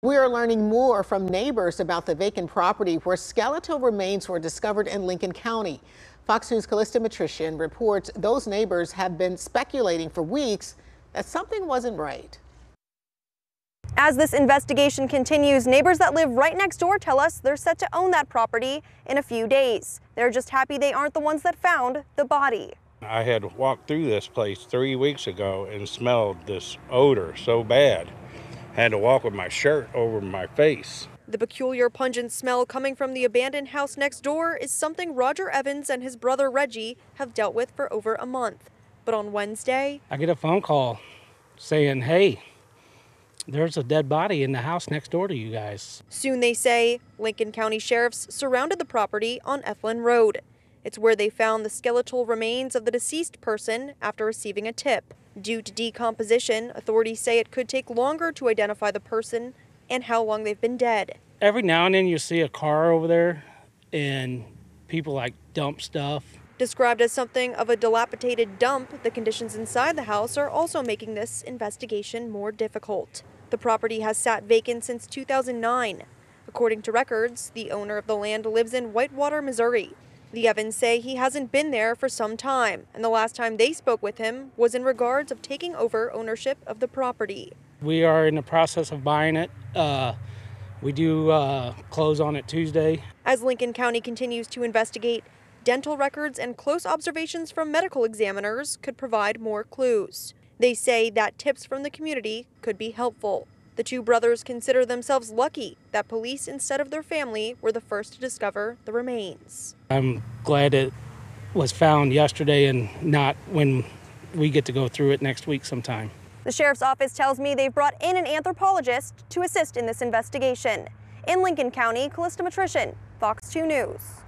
We are learning more from neighbors about the vacant property where skeletal remains were discovered in Lincoln County. Fox News' Callista Matrician reports those neighbors have been speculating for weeks that something wasn't right. As this investigation continues, neighbors that live right next door tell us they're set to own that property in a few days. They're just happy they aren't the ones that found the body. I had walked through this place three weeks ago and smelled this odor so bad had to walk with my shirt over my face. The peculiar pungent smell coming from the abandoned house next door is something Roger Evans and his brother Reggie have dealt with for over a month. But on Wednesday, I get a phone call saying, hey, there's a dead body in the house next door to you guys. Soon they say Lincoln County sheriffs surrounded the property on Eflin Road. It's where they found the skeletal remains of the deceased person after receiving a tip. Due to decomposition, authorities say it could take longer to identify the person and how long they've been dead. Every now and then you see a car over there and people like dump stuff. Described as something of a dilapidated dump, the conditions inside the house are also making this investigation more difficult. The property has sat vacant since 2009. According to records, the owner of the land lives in Whitewater, Missouri. The Evans say he hasn't been there for some time, and the last time they spoke with him was in regards of taking over ownership of the property. We are in the process of buying it. Uh, we do uh, close on it Tuesday. As Lincoln County continues to investigate, dental records and close observations from medical examiners could provide more clues. They say that tips from the community could be helpful. The two brothers consider themselves lucky that police, instead of their family, were the first to discover the remains. I'm glad it was found yesterday and not when we get to go through it next week sometime. The sheriff's office tells me they've brought in an anthropologist to assist in this investigation. In Lincoln County, Callista Matrician, Fox 2 News.